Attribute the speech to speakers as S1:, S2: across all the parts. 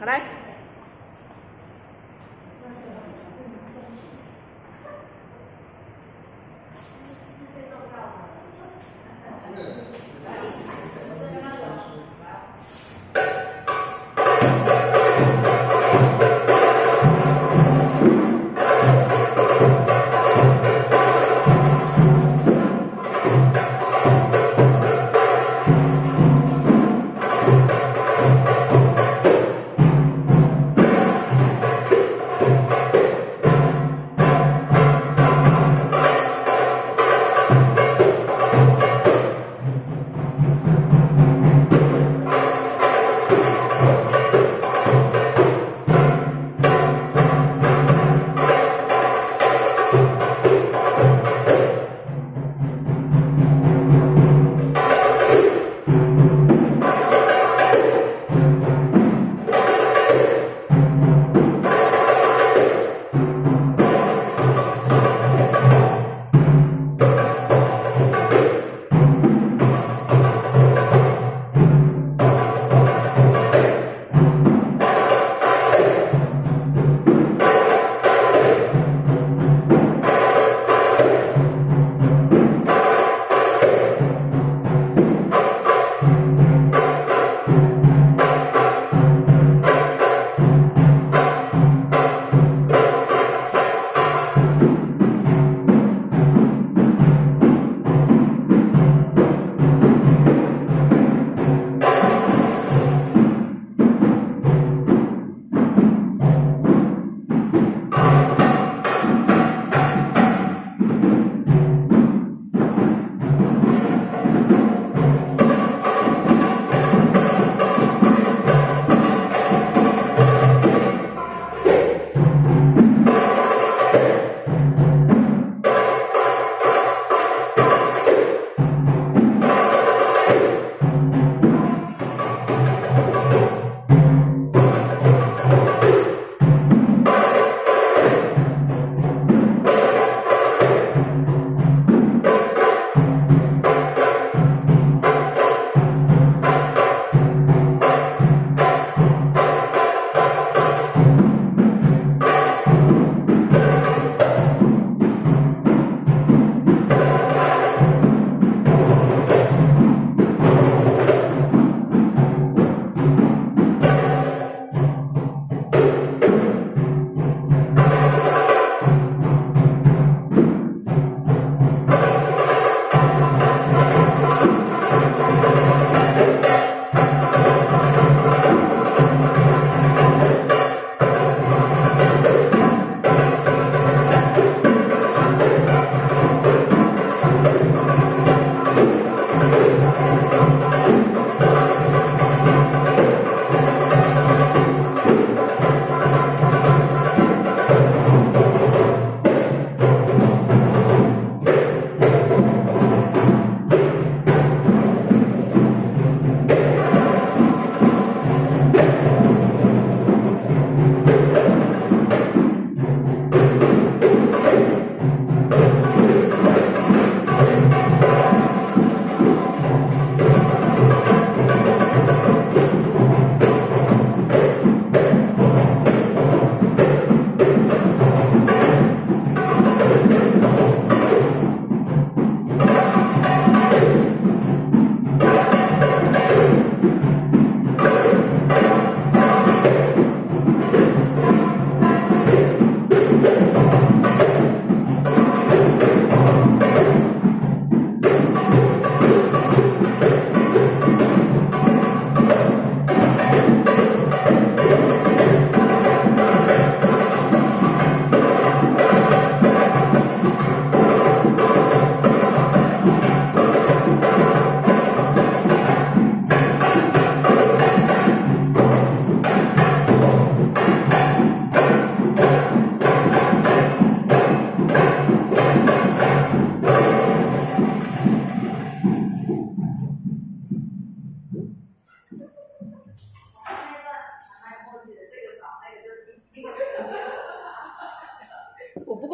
S1: ở đây.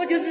S1: 就是